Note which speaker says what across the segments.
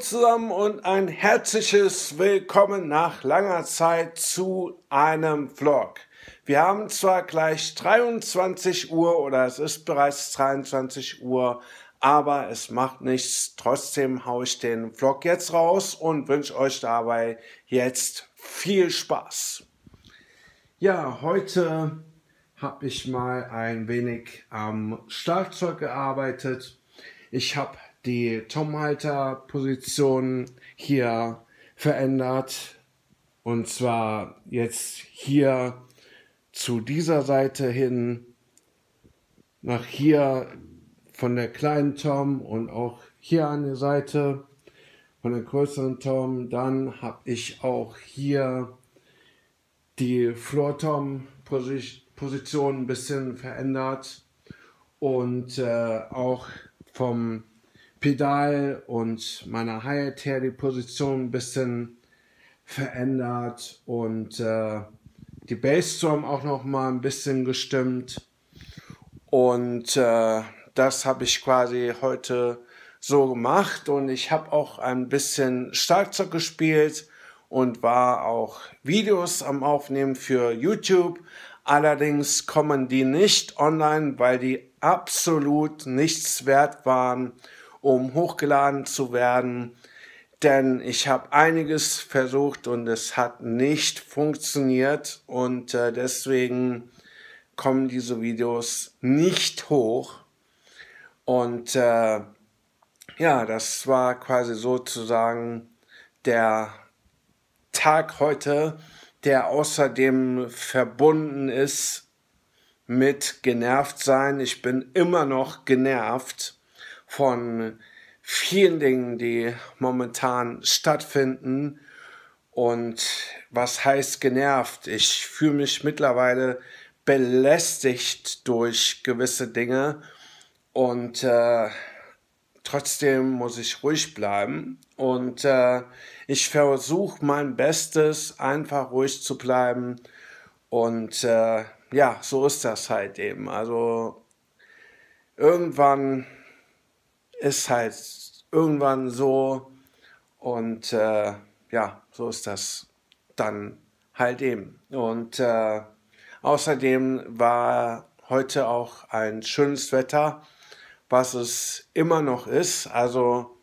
Speaker 1: zusammen und ein herzliches Willkommen nach langer Zeit zu einem Vlog. Wir haben zwar gleich 23 Uhr oder es ist bereits 23 Uhr, aber es macht nichts. Trotzdem haue ich den Vlog jetzt raus und wünsche euch dabei jetzt viel Spaß. Ja, heute habe ich mal ein wenig am Schlagzeug gearbeitet. Ich habe die Tomhalter-Position hier verändert. Und zwar jetzt hier zu dieser Seite hin, nach hier von der kleinen Tom und auch hier an der Seite von der größeren Tom. Dann habe ich auch hier die Floor Tom Position ein bisschen verändert und äh, auch vom Pedal und meiner Hi-Hat die Position ein bisschen verändert und äh, die Bassdrum auch noch mal ein bisschen gestimmt und äh, das habe ich quasi heute so gemacht und ich habe auch ein bisschen Schlagzeug gespielt und war auch Videos am Aufnehmen für YouTube. Allerdings kommen die nicht online, weil die absolut nichts wert waren um hochgeladen zu werden. Denn ich habe einiges versucht und es hat nicht funktioniert und äh, deswegen kommen diese Videos nicht hoch. Und äh, ja, das war quasi sozusagen der Tag heute, der außerdem verbunden ist mit genervt sein. Ich bin immer noch genervt von vielen Dingen, die momentan stattfinden. Und was heißt genervt? Ich fühle mich mittlerweile belästigt durch gewisse Dinge und äh, trotzdem muss ich ruhig bleiben und äh, ich versuche mein Bestes, einfach ruhig zu bleiben und äh, ja, so ist das halt eben. Also irgendwann ist halt irgendwann so und äh, ja, so ist das dann halt eben. Und äh, außerdem war heute auch ein schönes Wetter, was es immer noch ist. Also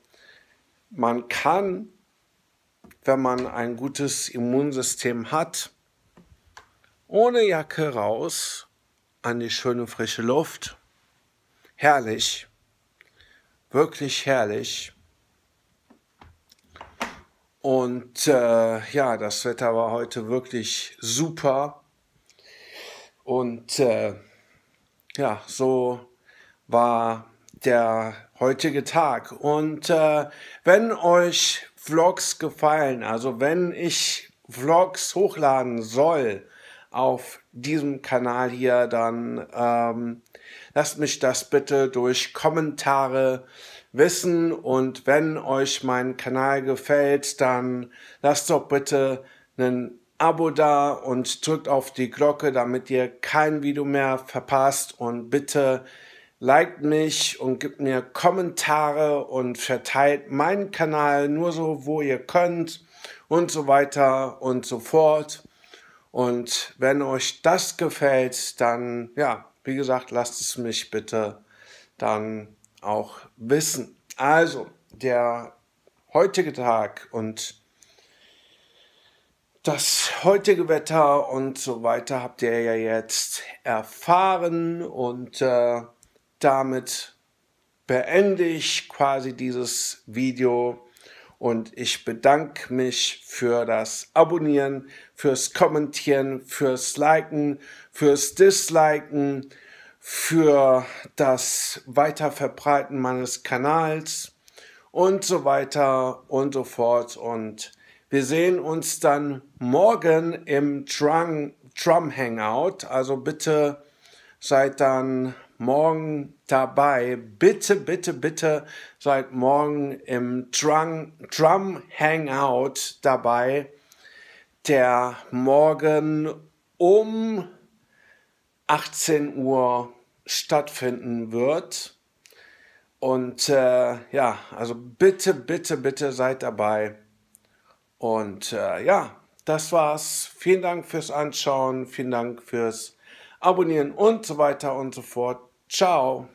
Speaker 1: man kann, wenn man ein gutes Immunsystem hat, ohne Jacke raus an die schöne frische Luft. Herrlich wirklich herrlich. Und äh, ja, das Wetter war heute wirklich super. Und äh, ja, so war der heutige Tag. Und äh, wenn euch Vlogs gefallen, also wenn ich Vlogs hochladen soll auf diesem Kanal hier, dann ähm, lasst mich das bitte durch Kommentare wissen und wenn euch mein Kanal gefällt, dann lasst doch bitte ein Abo da und drückt auf die Glocke, damit ihr kein Video mehr verpasst und bitte liked mich und gebt mir Kommentare und verteilt meinen Kanal nur so, wo ihr könnt und so weiter und so fort. Und wenn euch das gefällt, dann ja, wie gesagt, lasst es mich bitte dann auch wissen. Also, der heutige Tag und das heutige Wetter und so weiter habt ihr ja jetzt erfahren und äh, damit beende ich quasi dieses Video und ich bedanke mich für das Abonnieren, fürs Kommentieren, fürs Liken, fürs Disliken, für das Weiterverbreiten meines Kanals und so weiter und so fort. Und wir sehen uns dann morgen im Drum, Drum Hangout. Also bitte seid dann morgen dabei. Bitte, bitte, bitte seid morgen im Drum, Hangout dabei, der morgen um 18 Uhr stattfinden wird. Und äh, ja, also bitte, bitte, bitte seid dabei. Und äh, ja, das war's. Vielen Dank fürs Anschauen, vielen Dank fürs Abonnieren und so weiter und so fort. Ciao.